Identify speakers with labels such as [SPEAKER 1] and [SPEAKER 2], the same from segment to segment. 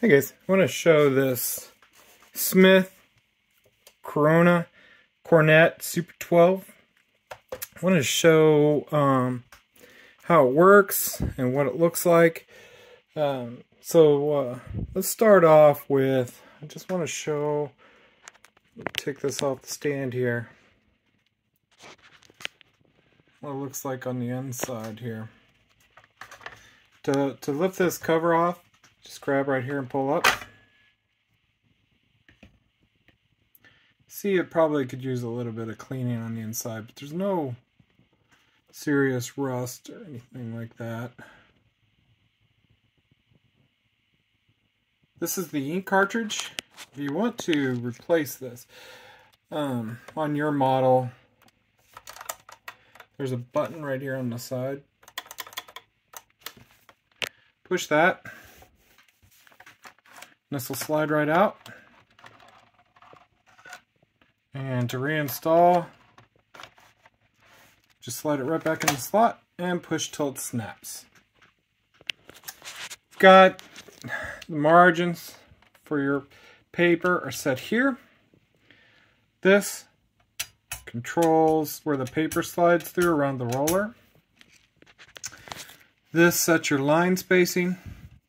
[SPEAKER 1] Hey guys, I want to show this Smith Corona Coronet Super 12. I want to show um, how it works and what it looks like. Um, so uh, let's start off with, I just want to show, take this off the stand here, what it looks like on the inside here. To, to lift this cover off, just grab right here and pull up. See, it probably could use a little bit of cleaning on the inside, but there's no serious rust or anything like that. This is the ink cartridge. If you want to replace this um, on your model, there's a button right here on the side. Push that. This will slide right out. And to reinstall, just slide it right back in the slot and push till it snaps. Got the margins for your paper are set here. This controls where the paper slides through around the roller. This sets your line spacing.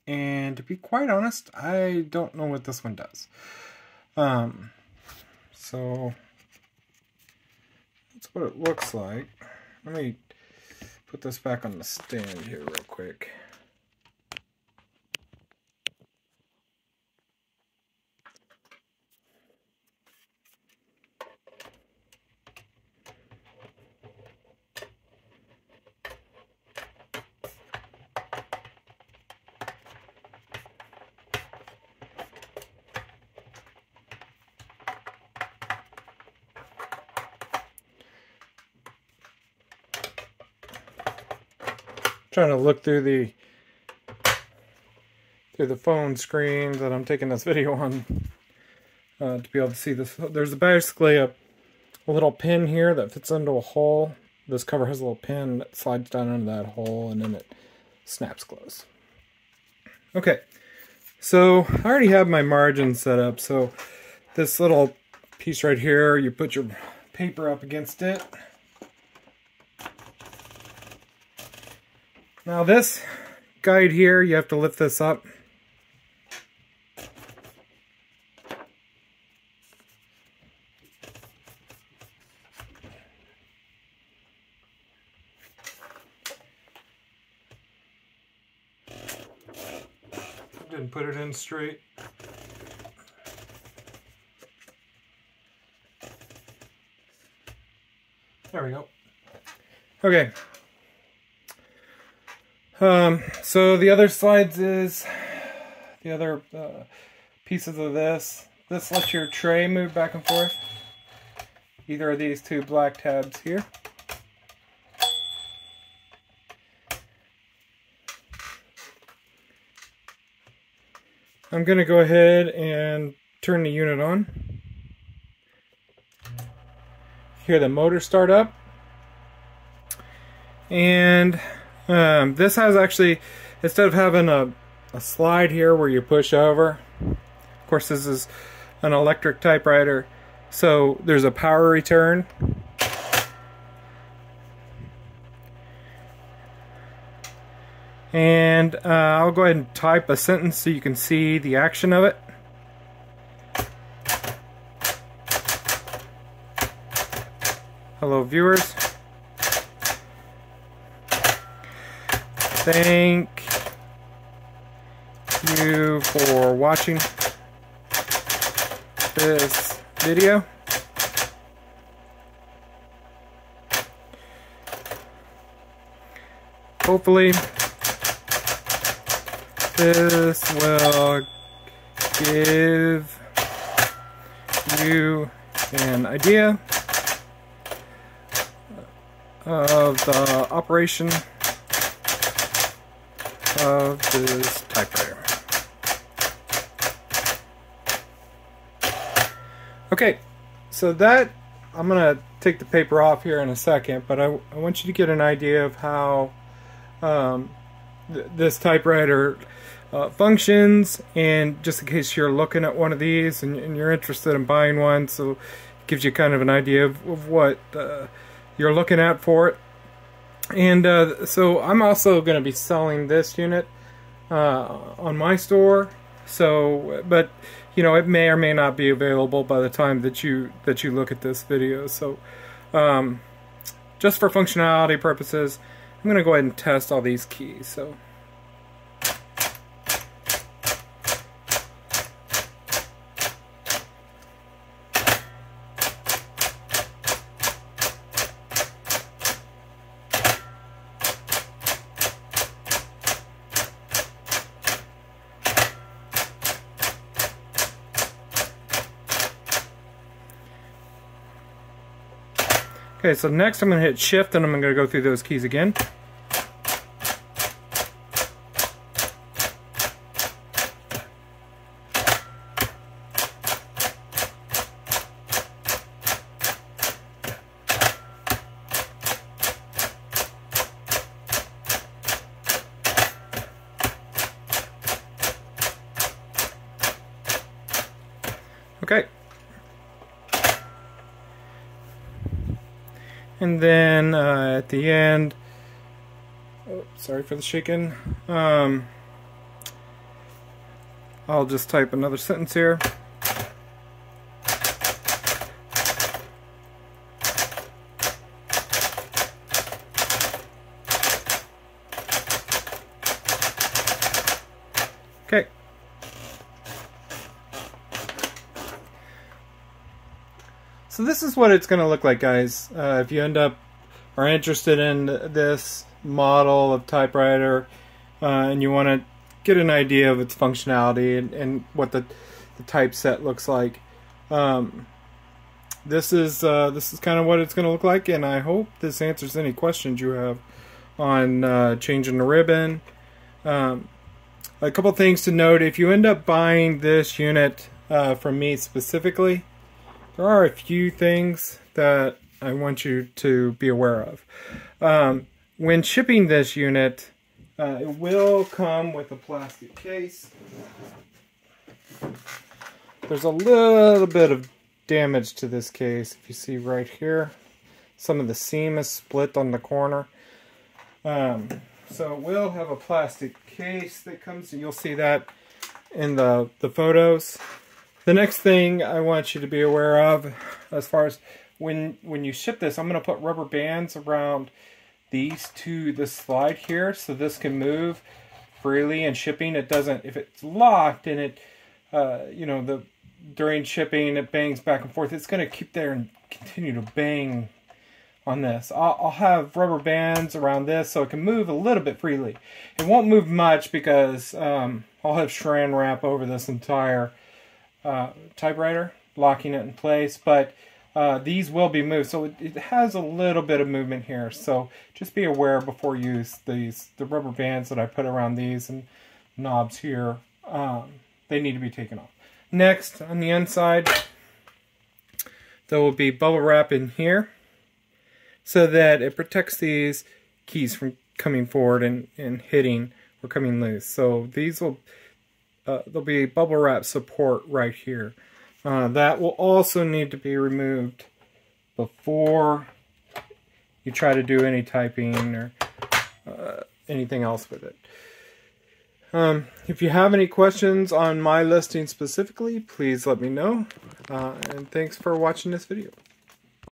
[SPEAKER 1] And to be quite honest, I don't know what this one does. Um, so that's what it looks like. Let me put this back on the stand here real quick. Trying to look through the through the phone screen that I'm taking this video on uh, to be able to see this. There's basically a, a little pin here that fits into a hole. This cover has a little pin that slides down into that hole and then it snaps closed. Okay, so I already have my margin set up. So this little piece right here, you put your paper up against it. Now this guide here, you have to lift this up. Didn't put it in straight. There we go. Okay, um, so the other slides is the other uh, pieces of this. This lets your tray move back and forth. Either of these two black tabs here. I'm going to go ahead and turn the unit on. Hear the motor start up. And um, this has actually, instead of having a, a slide here where you push over, of course this is an electric typewriter, so there's a power return. And uh, I'll go ahead and type a sentence so you can see the action of it. Hello viewers. Thank you for watching this video. Hopefully this will give you an idea of the operation of this typewriter. Okay, so that, I'm going to take the paper off here in a second, but I, I want you to get an idea of how um, th this typewriter uh, functions and just in case you're looking at one of these and, and, you're interested in buying one so it gives you kind of an idea of, of what uh, you're looking at for it and uh, so I'm also going to be selling this unit uh, on my store. So but you know it may or may not be available by the time that you that you look at this video. So um, just for functionality purposes I'm going to go ahead and test all these keys. So Okay, so next I'm going to hit shift and I'm going to go through those keys again. Okay, And then uh, at the end, oh, sorry for the shaking, um, I'll just type another sentence here. Okay. So this is what it's going to look like, guys. Uh, if you end up are interested in this model of typewriter uh, and you want to get an idea of its functionality and, and what the, the typeset looks like, um, this is uh, this is kind of what it's going to look like. And I hope this answers any questions you have on uh, changing the ribbon. Um, a couple things to note: if you end up buying this unit uh, from me specifically there are a few things that I want you to be aware of. Um, when shipping this unit, uh, it will come with a plastic case. There's a little bit of damage to this case. If you see right here, some of the seam is split on the corner. Um, so it will have a plastic case that comes, and you'll see that in the, the photos. The next thing I want you to be aware of, as far as when when you ship this, I'm going to put rubber bands around these to this slide here, so this can move freely and shipping. It doesn't, if it's locked and it, uh, you know, the during shipping it bangs back and forth, it's going to keep there and continue to bang on this. I'll, I'll, have rubber bands around this so it can move a little bit freely. It won't move much because um, I'll have saran wrap over this entire uh, typewriter, locking it in place, but uh, these will be moved. So it, it, has a little bit of movement here. So just be aware before you use these, the rubber bands that I put around these and knobs here, um, they need to be taken off. Next, on the inside, there will be bubble wrap in here so that it protects these keys from coming forward and, and hitting or coming loose. So these will uh, there'll be bubble wrap support right here. Uh, that will also need to be removed before you try to do any typing or uh, anything else with it. Um, if you have any questions on my listing specifically, please let me know. Uh, and thanks for watching this video.